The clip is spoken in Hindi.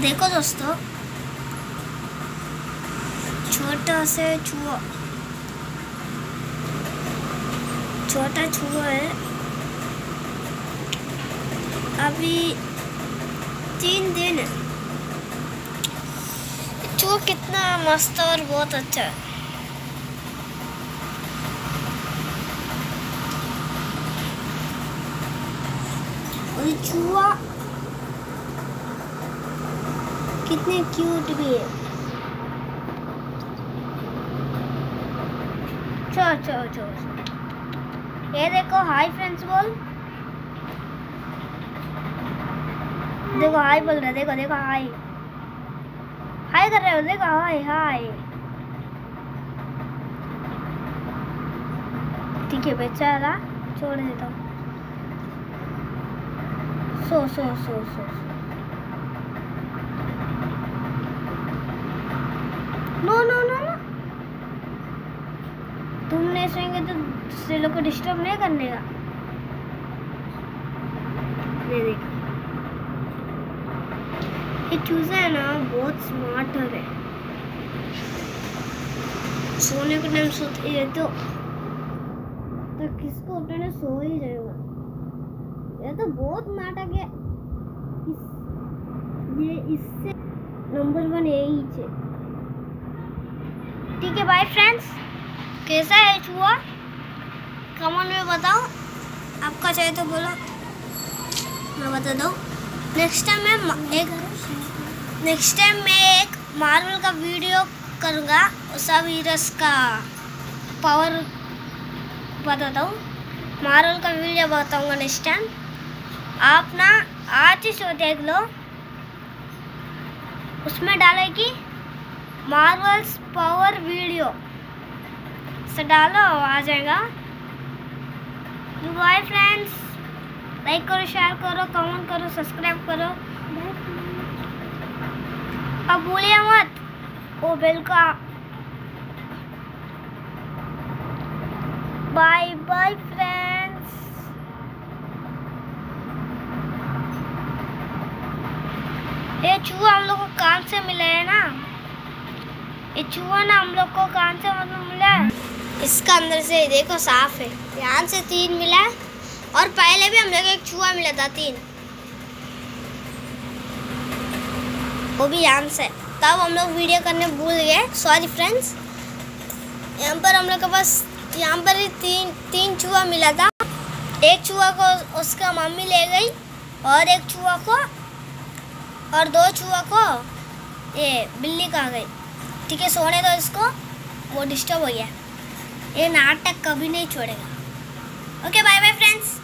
देखो दोस्तों, छोटा से चूहा छोटा चूहा है। अभी तीन दिन चूहा कितना मस्त और बहुत अच्छा है। और ये चूहा कितने क्यूट भी है। चलो चलो चलो। ये देखो हाय फ्रेंड्स बोल। देखो हाय बोल रहा है, देखो देखो हाय हाय कर रहे हो, देखो हाय हाय ठीक है बेचारा छोड़ देता हूँ। सो सो सो सो। नो नो नो नो तुम नहीं सोएँगे तो दूसरे लोग को डिस्टर्ब नहीं करने का। ये चूजा है ना बहुत स्मार्ट है। सोने के टाइम सोते है तो तो किसको उठाने सो ही जाएगा ये तो बहुत नाटक है इस, ये इससे नंबर वन यही है। ठीक है बाय फ्रेंड्स कैसा है चूहा कमेंट में बताओ आपका चाहे तो बोलो। मैं बता दूँ। नेक्स्ट टाइम मैं एक नेक्स्ट टाइम मैं एक मार्वल का वीडियो करूँगा उसा वीरस का पावर बताता हूँ। मार्वल का वीडियो बताऊँगा नेक्स्ट टाइम आप ना आज ही शो देख लो। उसमें डालेगी मार्वल्स पावर वीडियो से डालो, आ जाएगा। बाय फ्रेंड्स लाइक करो शेयर करो कमेंट करो सब्सक्राइब करो। अब भूलिए मत। ओ बेल का। बाय बाय फ्रेंड्स ये चूहा हम लोग को कान से मिला है ना? ये चूहा ना हम लोग को कान से मतलब मिला? इसका अंदर से देखो, साफ़ है। यहाँ से तीन मिला और पहले भी हम लोग एक चूहा मिला था, तीन। वो भी यहाँ से। तब हम लोग वीडियो करने भूल गए। सॉरी फ्रेंड्स यहाँ पर हम लोग के पास, यहाँ पर ही तीन तीन चूहा मिला था। एक चूहा को उसका मम्मी ले गई, और एक चूहा को, और दो चूहा को ये बिल्ली खा गई। ठीक है सोने दो इसको। वो डिस्टर्ब हो गया। ये नाटक कभी नहीं छोड़ेगा। Okay bye bye friends